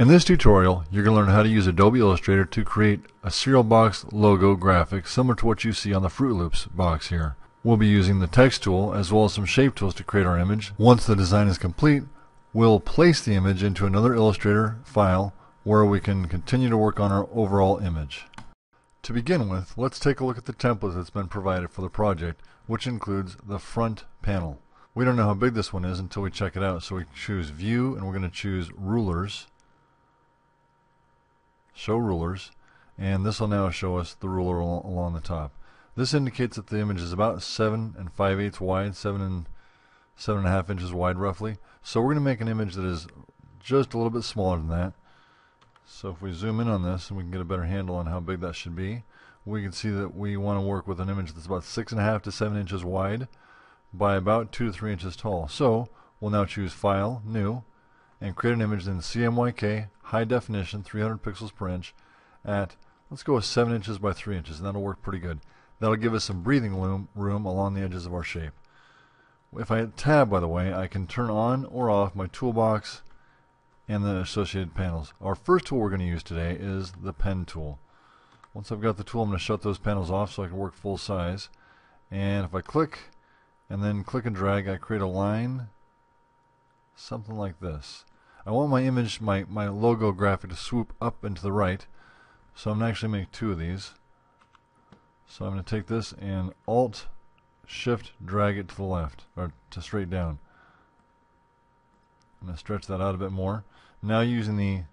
In this tutorial, you're going to learn how to use Adobe Illustrator to create a cereal box logo graphic similar to what you see on the Froot Loops box here. We'll be using the text tool as well as some shape tools to create our image. Once the design is complete, we'll place the image into another Illustrator file where we can continue to work on our overall image. To begin with, let's take a look at the template that's been provided for the project, which includes the front panel. We don't know how big this one is until we check it out, so we choose View and we're going to choose Rulers show rulers, and this will now show us the ruler al along the top. This indicates that the image is about 7 and 5 eighths wide, 7 and 7 and a half inches wide roughly. So we're going to make an image that is just a little bit smaller than that. So if we zoom in on this and we can get a better handle on how big that should be, we can see that we want to work with an image that's about 6.5 to 7 inches wide by about 2 to 3 inches tall. So we'll now choose File, New, and create an image in CMYK high definition 300 pixels per inch at let's go with 7 inches by 3 inches and that'll work pretty good. That'll give us some breathing room, room along the edges of our shape. If I hit tab by the way I can turn on or off my toolbox and the associated panels. Our first tool we're going to use today is the pen tool. Once I've got the tool I'm going to shut those panels off so I can work full size. And if I click and then click and drag I create a line something like this I want my image, my, my logo graphic to swoop up and to the right. So I'm going to actually make two of these. So I'm going to take this and Alt Shift drag it to the left or to straight down. I'm going to stretch that out a bit more. Now using the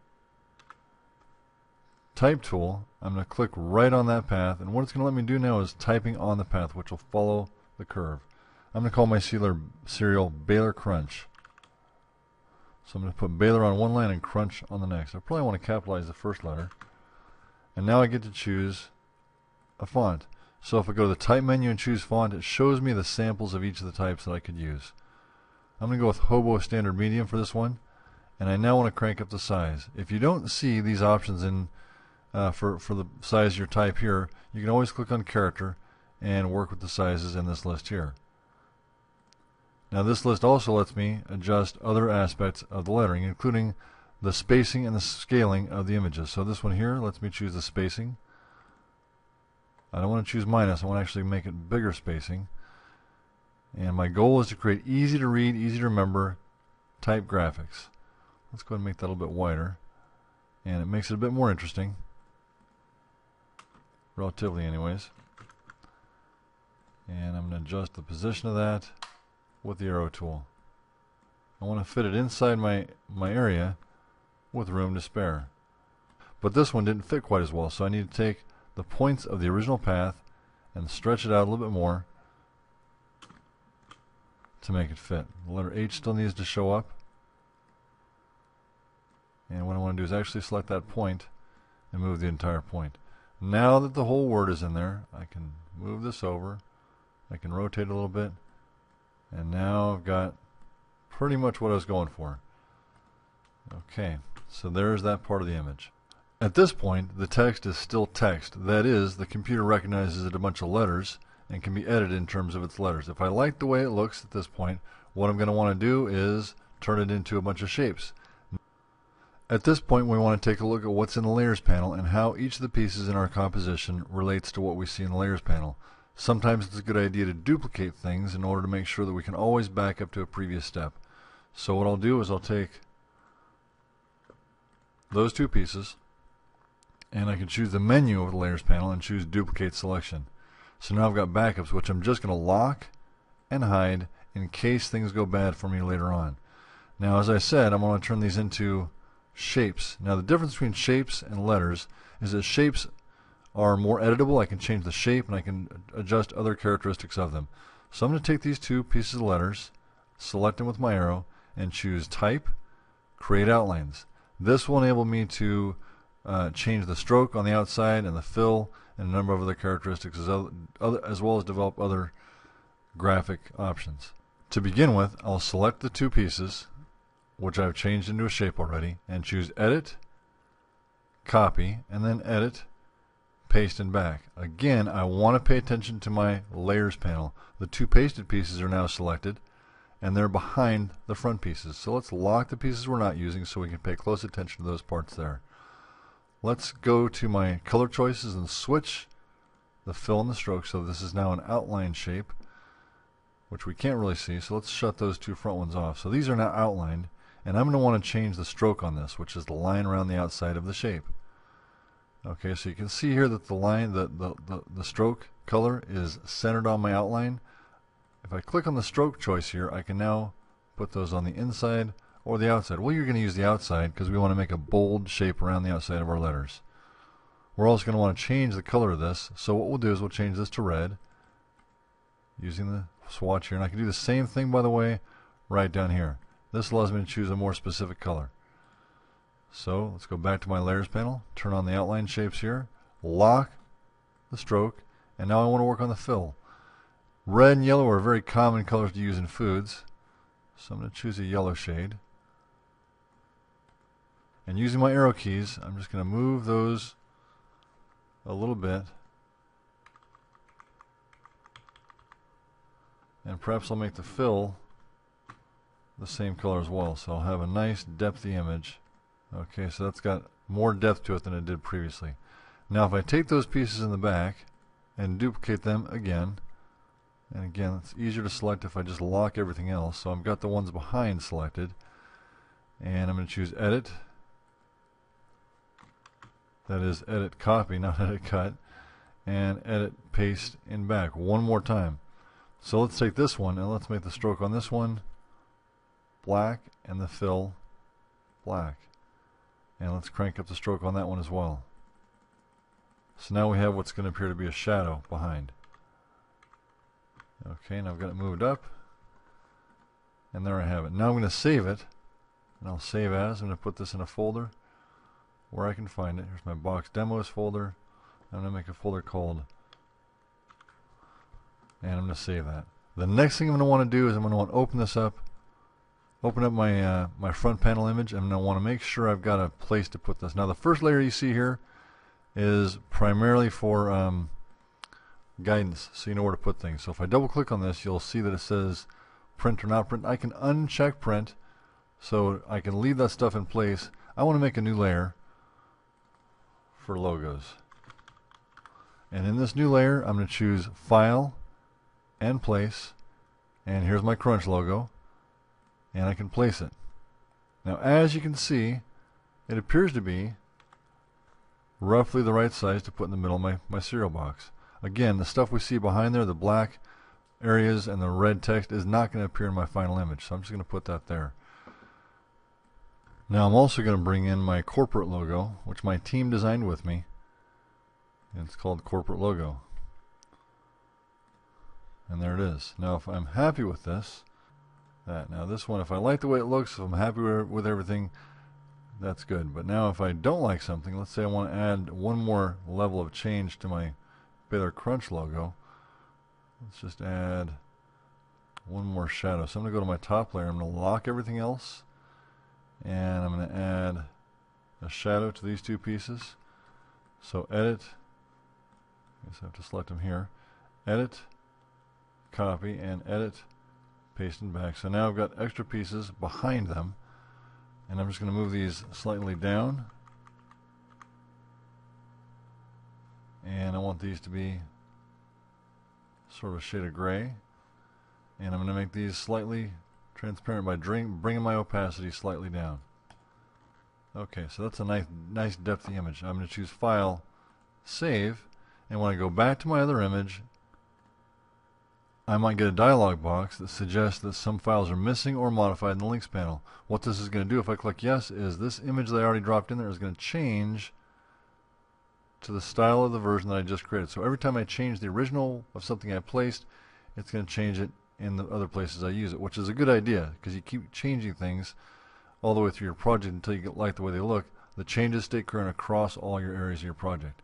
type tool, I'm going to click right on that path and what it's going to let me do now is typing on the path which will follow the curve. I'm going to call my sealer cereal Baler Crunch. So I'm going to put Baler on one line and Crunch on the next. I probably want to capitalize the first letter. And now I get to choose a font. So if I go to the type menu and choose font, it shows me the samples of each of the types that I could use. I'm going to go with Hobo Standard Medium for this one. And I now want to crank up the size. If you don't see these options in uh, for, for the size of your type here, you can always click on Character and work with the sizes in this list here. Now this list also lets me adjust other aspects of the lettering, including the spacing and the scaling of the images. So this one here lets me choose the spacing. I don't want to choose minus, I want to actually make it bigger spacing. And my goal is to create easy to read, easy to remember type graphics. Let's go ahead and make that a little bit wider. And it makes it a bit more interesting. Relatively anyways. And I'm going to adjust the position of that with the arrow tool. I want to fit it inside my, my area with room to spare. But this one didn't fit quite as well, so I need to take the points of the original path and stretch it out a little bit more to make it fit. The letter H still needs to show up. And what I want to do is actually select that point and move the entire point. Now that the whole word is in there, I can move this over. I can rotate a little bit and now I've got pretty much what I was going for. Okay, so there's that part of the image. At this point, the text is still text. That is, the computer recognizes it a bunch of letters and can be edited in terms of its letters. If I like the way it looks at this point, what I'm going to want to do is turn it into a bunch of shapes. At this point, we want to take a look at what's in the Layers panel and how each of the pieces in our composition relates to what we see in the Layers panel. Sometimes it's a good idea to duplicate things in order to make sure that we can always back up to a previous step. So what I'll do is I'll take those two pieces and I can choose the menu of the layers panel and choose duplicate selection. So now I've got backups which I'm just going to lock and hide in case things go bad for me later on. Now as I said I'm going to turn these into shapes. Now the difference between shapes and letters is that shapes are more editable. I can change the shape and I can adjust other characteristics of them. So I'm going to take these two pieces of letters, select them with my arrow, and choose Type, Create Outlines. This will enable me to uh, change the stroke on the outside and the fill and a number of other characteristics as, other, as well as develop other graphic options. To begin with, I'll select the two pieces, which I've changed into a shape already, and choose Edit, Copy, and then Edit, paste and back. Again, I want to pay attention to my layers panel. The two pasted pieces are now selected and they're behind the front pieces. So let's lock the pieces we're not using so we can pay close attention to those parts there. Let's go to my color choices and switch the fill and the stroke so this is now an outline shape which we can't really see so let's shut those two front ones off so these are now outlined and I'm going to want to change the stroke on this which is the line around the outside of the shape okay so you can see here that the line the, the, the, the stroke color is centered on my outline if I click on the stroke choice here I can now put those on the inside or the outside well you're going to use the outside because we want to make a bold shape around the outside of our letters we're also going to want to change the color of this. So what we'll do is we'll change this to red using the swatch here. And I can do the same thing, by the way, right down here. This allows me to choose a more specific color. So let's go back to my layers panel, turn on the outline shapes here, lock the stroke, and now I want to work on the fill. Red and yellow are very common colors to use in foods. So I'm going to choose a yellow shade. And using my arrow keys, I'm just going to move those a little bit. And perhaps I'll make the fill the same color as well. So I'll have a nice depthy image. Okay, so that's got more depth to it than it did previously. Now if I take those pieces in the back and duplicate them again, and again it's easier to select if I just lock everything else. So I've got the ones behind selected. And I'm going to choose Edit that is edit copy, not edit cut, and edit paste in back one more time. So let's take this one and let's make the stroke on this one black and the fill black. And let's crank up the stroke on that one as well. So now we have what's going to appear to be a shadow behind. Okay, now I've got it moved up. And there I have it. Now I'm going to save it. And I'll save as. I'm going to put this in a folder where I can find it. Here's my box demos folder. I'm going to make a folder called and I'm going to save that. The next thing I'm going to want to do is I'm going to want to open this up, open up my uh, my front panel image. And to want to make sure I've got a place to put this. Now the first layer you see here is primarily for um, guidance, so you know where to put things. So if I double click on this, you'll see that it says print or not print. I can uncheck print, so I can leave that stuff in place. I want to make a new layer for logos. And in this new layer, I'm going to choose File and Place. And here's my Crunch logo. And I can place it. Now, as you can see, it appears to be roughly the right size to put in the middle of my, my cereal box. Again, the stuff we see behind there, the black areas and the red text, is not going to appear in my final image. So I'm just going to put that there. Now I'm also going to bring in my corporate logo, which my team designed with me. It's called corporate logo. And there it is. Now if I'm happy with this, that. Now this one, if I like the way it looks, if I'm happy with everything, that's good. But now if I don't like something, let's say I want to add one more level of change to my Baler Crunch logo. Let's just add one more shadow. So I'm going to go to my top layer. I'm going to lock everything else and I'm going to add a shadow to these two pieces so edit I guess I have to select them here edit copy and edit paste and back so now I've got extra pieces behind them and I'm just going to move these slightly down and I want these to be sort of a shade of gray and I'm going to make these slightly transparent by bringing my opacity slightly down. Okay, so that's a nice, nice depthy image. I'm going to choose File, Save, and when I go back to my other image, I might get a dialog box that suggests that some files are missing or modified in the links panel. What this is going to do if I click yes is this image that I already dropped in there is going to change to the style of the version that I just created. So every time I change the original of something I placed, it's going to change it in the other places I use it, which is a good idea because you keep changing things all the way through your project until you get like the way they look. The changes stay current across all your areas of your project.